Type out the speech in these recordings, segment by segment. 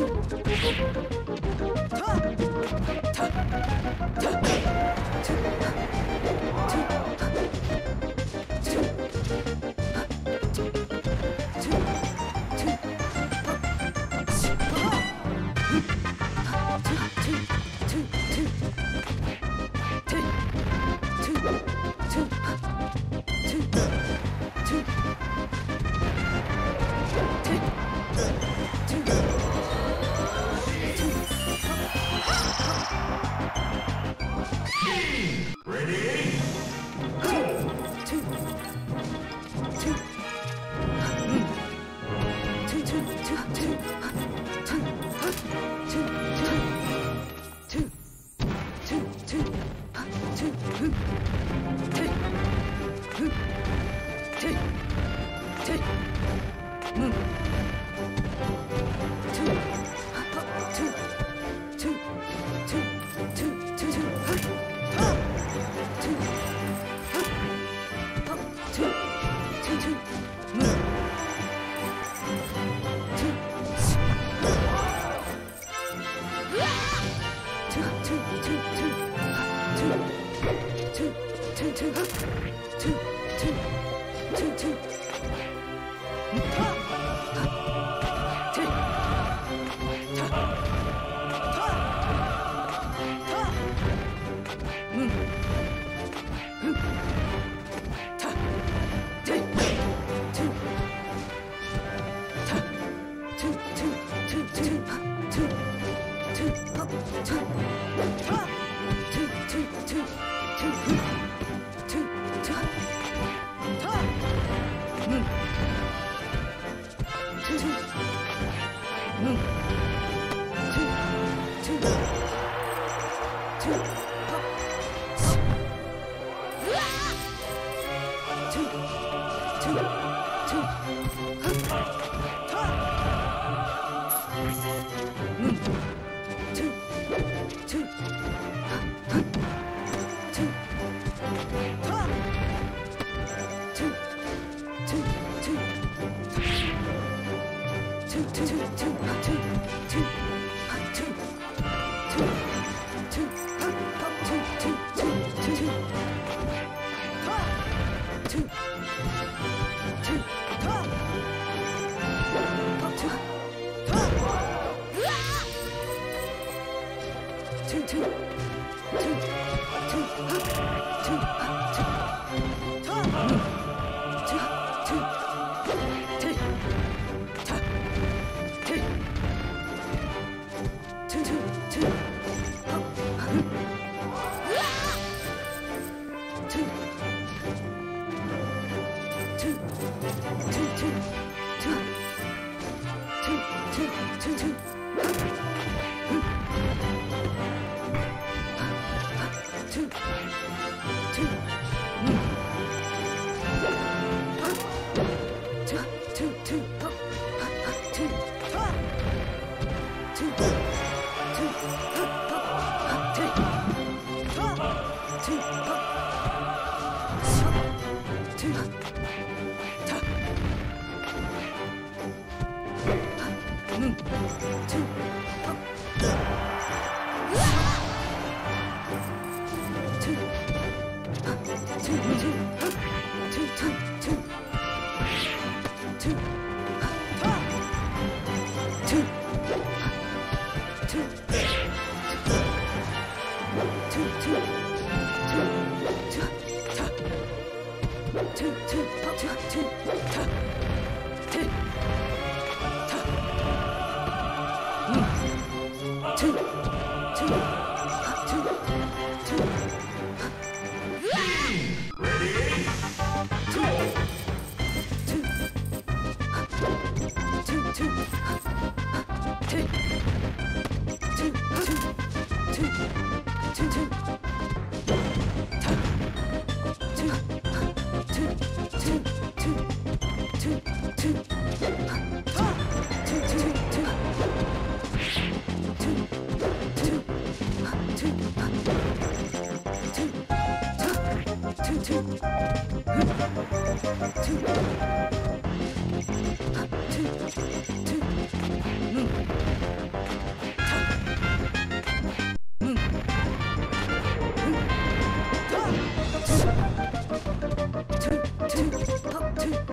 Thank you. 这 two, two, two.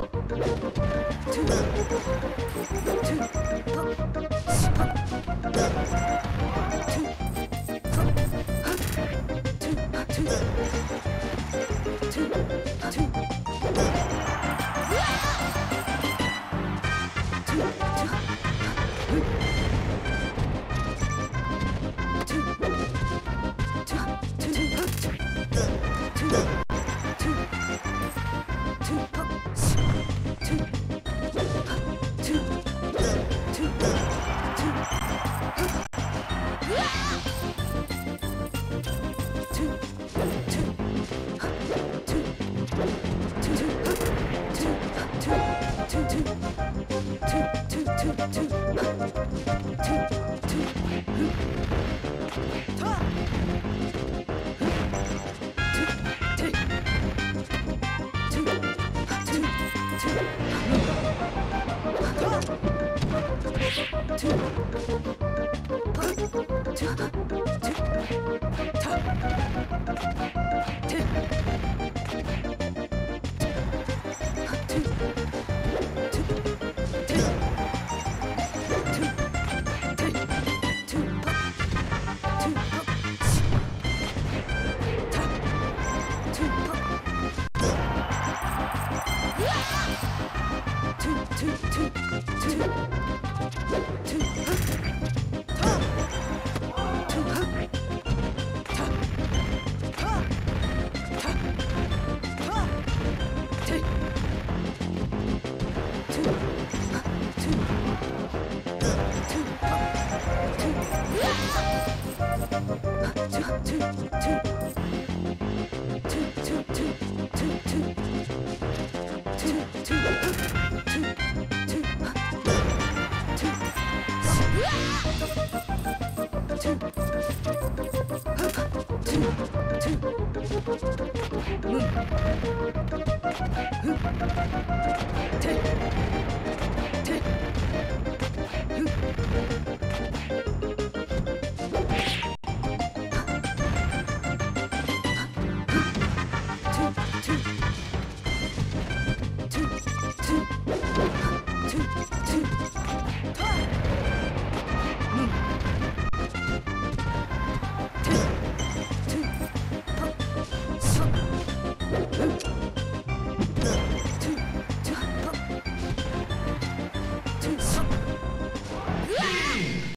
Two.